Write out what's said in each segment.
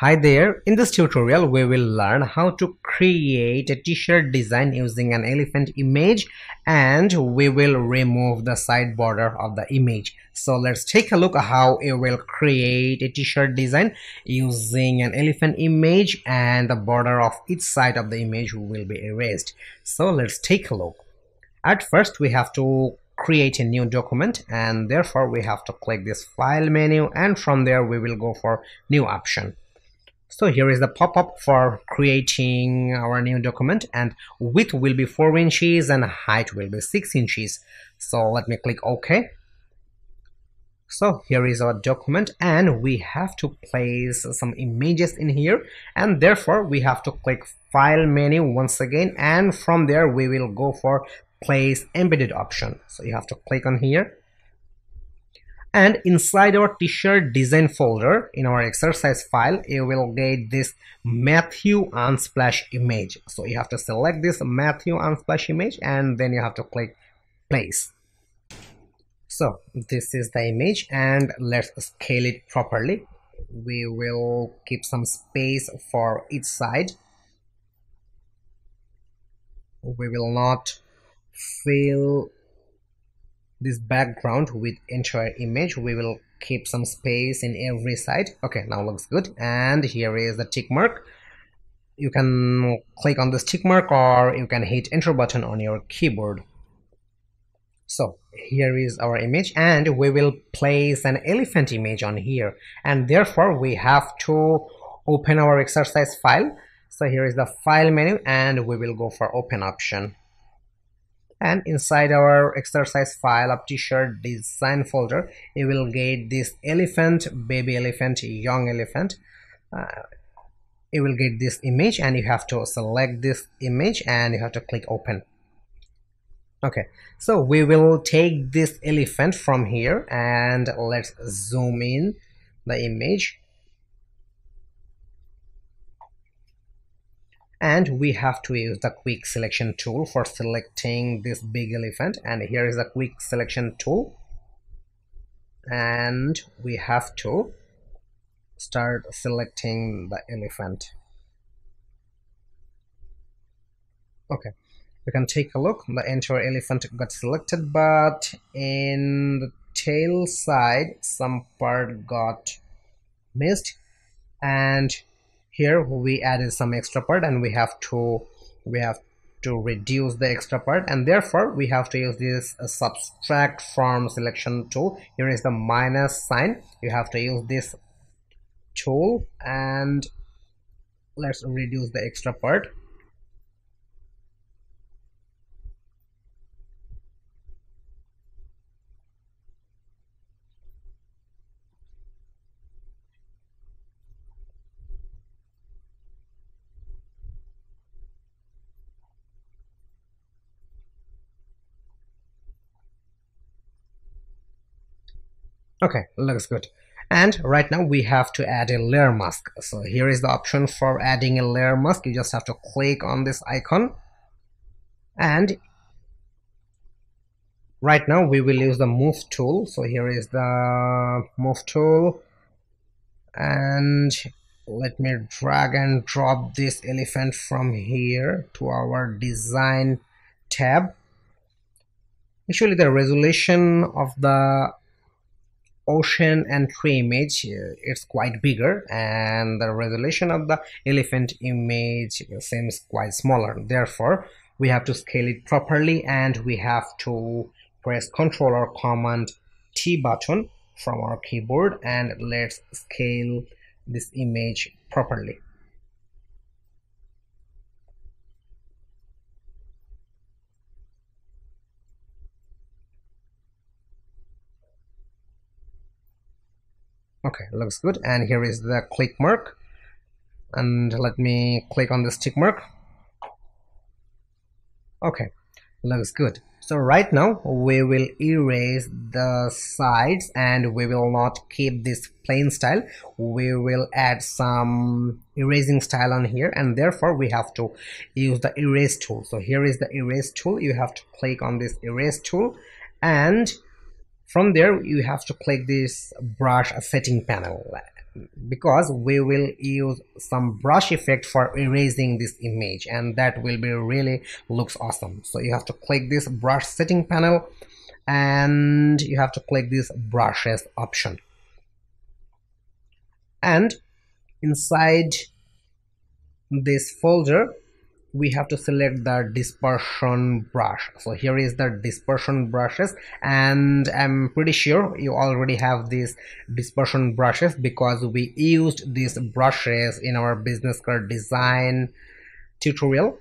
Hi there, in this tutorial we will learn how to create a t-shirt design using an elephant image and we will remove the side border of the image. So let's take a look how you will create a t-shirt design using an elephant image and the border of each side of the image will be erased. So let's take a look. At first we have to create a new document and therefore we have to click this file menu and from there we will go for new option so here is the pop-up for creating our new document and width will be 4 inches and height will be 6 inches. So let me click ok. So here is our document and we have to place some images in here and therefore we have to click file menu once again and from there we will go for place embedded option. So you have to click on here and inside our t-shirt design folder in our exercise file you will get this Matthew Unsplash image. So you have to select this Matthew Unsplash image and then you have to click place. So this is the image and let's scale it properly. We will keep some space for each side. We will not fill this background with entire image. We will keep some space in every side. Okay now looks good. And here is the tick mark. You can click on this tick mark or you can hit enter button on your keyboard. So here is our image and we will place an elephant image on here. And therefore we have to open our exercise file. So here is the file menu and we will go for open option and inside our exercise file of t-shirt design folder you will get this elephant baby elephant young elephant. Uh, you will get this image and you have to select this image and you have to click open. Okay so we will take this elephant from here and let's zoom in the image and we have to use the quick selection tool for selecting this big elephant. And here is the quick selection tool. And we have to start selecting the elephant. Okay we can take a look. The entire elephant got selected but in the tail side some part got missed. And here we added some extra part and we have to we have to reduce the extra part. And therefore we have to use this uh, subtract from selection tool. Here is the minus sign. You have to use this tool and let's reduce the extra part okay looks good. And right now we have to add a layer mask. So here is the option for adding a layer mask. You just have to click on this icon. And right now we will use the move tool. So here is the move tool. And let me drag and drop this elephant from here to our design tab. Actually the resolution of the ocean and tree image uh, it's quite bigger and the resolution of the elephant image seems quite smaller. Therefore we have to scale it properly and we have to press ctrl or command t button from our keyboard and let's scale this image properly okay looks good. And here is the click mark. And let me click on this tick mark. Okay looks good. So right now we will erase the sides and we will not keep this plain style. We will add some erasing style on here. And therefore we have to use the erase tool. So here is the erase tool. You have to click on this erase tool. And from there you have to click this brush setting panel because we will use some brush effect for erasing this image and that will be really looks awesome. So you have to click this brush setting panel and you have to click this brushes option. And inside this folder we have to select the dispersion brush. So here is the dispersion brushes and i'm pretty sure you already have these dispersion brushes because we used these brushes in our business card design tutorial.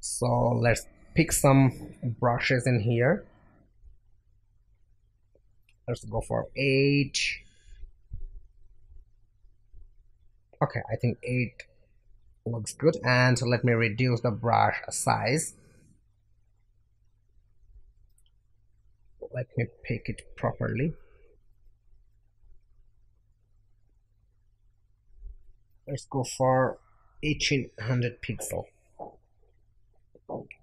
So let's pick some brushes in here. Let's go for eight. Okay i think eight looks good. And let me reduce the brush size. Let me pick it properly. Let's go for 1800 pixel.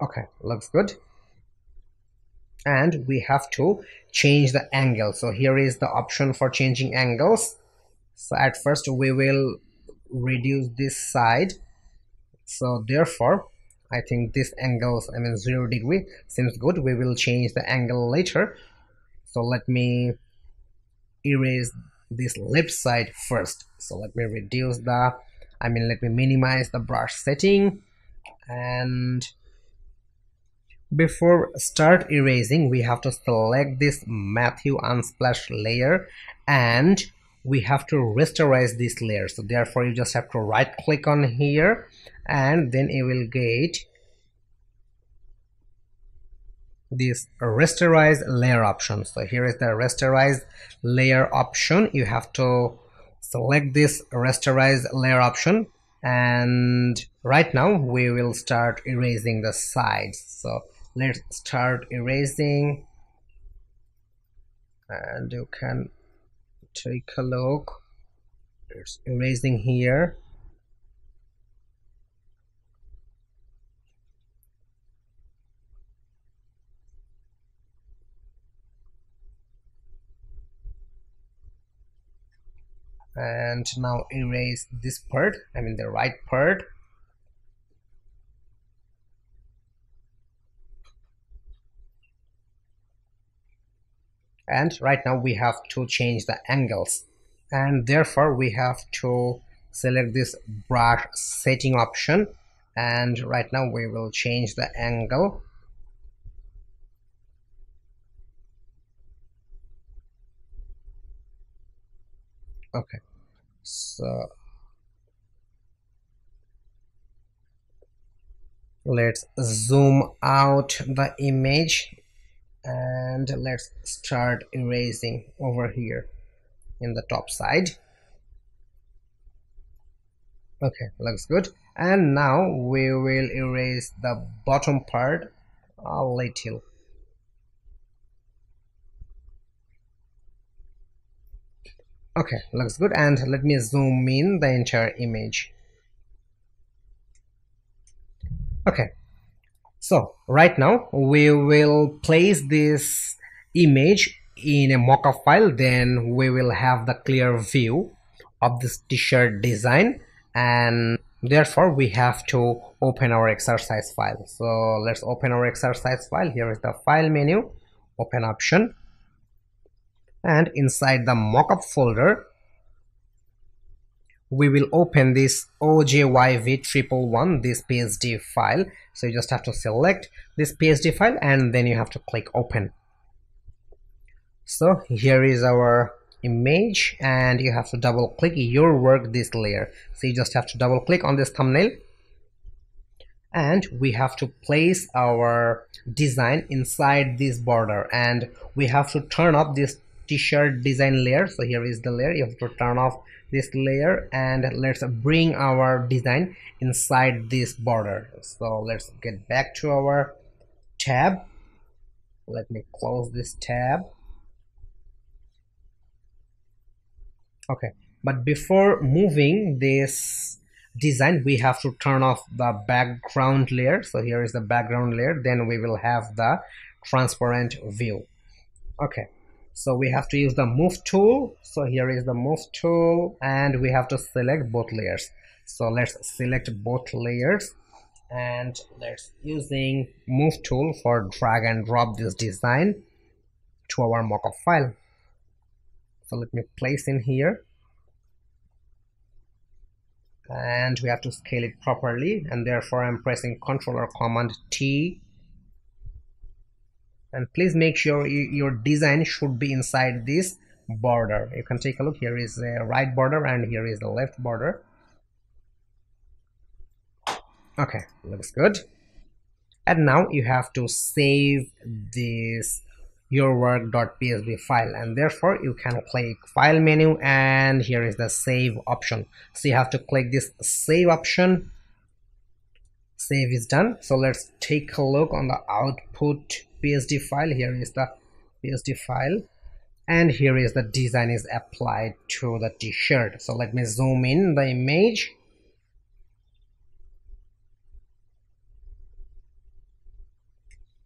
Okay looks good. And we have to change the angle. So here is the option for changing angles. So at first we will reduce this side so therefore I think this angles I mean 0 degree seems good. We will change the angle later. So let me erase this left side first. So let me reduce the I mean let me minimize the brush setting. And before start erasing we have to select this Matthew Unsplash layer and we have to rasterize this layer. So therefore you just have to right click on here and then you will get this rasterize layer option. So here is the rasterize layer option. You have to select this rasterize layer option. And right now we will start erasing the sides. So let's start erasing. And you can take a look. It's erasing here and now erase this part I mean the right part. And right now we have to change the angles. And therefore we have to select this brush setting option. And right now we will change the angle okay. So let's zoom out the image and let's start erasing over here in the top side. Okay looks good. And now we will erase the bottom part a little okay looks good. And let me zoom in the entire image. Okay so right now we will place this image in a mockup file. Then we will have the clear view of this t-shirt design. And therefore we have to open our exercise file. So let's open our exercise file. Here is the file menu. Open option and inside the mockup folder we will open this OJYV triple one this PSD file. So you just have to select this PSD file and then you have to click open. So here is our image and you have to double click your work this layer. So you just have to double click on this thumbnail. And we have to place our design inside this border. And we have to turn up this t-shirt design layer. So here is the layer. You have to turn off this layer and let's bring our design inside this border. So let's get back to our tab. Let me close this tab. Okay but before moving this design we have to turn off the background layer. So here is the background layer. Then we will have the transparent view. Okay so we have to use the move tool. So here is the move tool and we have to select both layers. So let's select both layers and let's using move tool for drag and drop this design to our mockup file. So let me place in here. And we have to scale it properly and therefore I'm pressing controller command T and please make sure you, your design should be inside this border. You can take a look. Here is the right border and here is the left border. Okay looks good. And now you have to save this your work.psb file. And therefore you can click file menu and here is the save option. So you have to click this save option. Save is done. So let's take a look on the output psd file. Here is the psd file. And here is the design is applied to the t-shirt. So let me zoom in the image.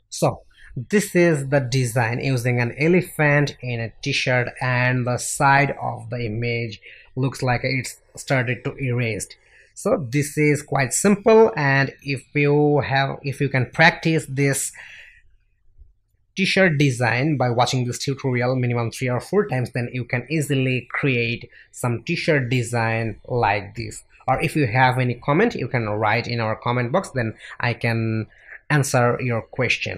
So this is the design using an elephant in a t-shirt and the side of the image looks like it's started to erased. So this is quite simple and if you have if you can practice this t-shirt design by watching this tutorial minimum three or four times then you can easily create some t-shirt design like this. Or if you have any comment you can write in our comment box then i can answer your questions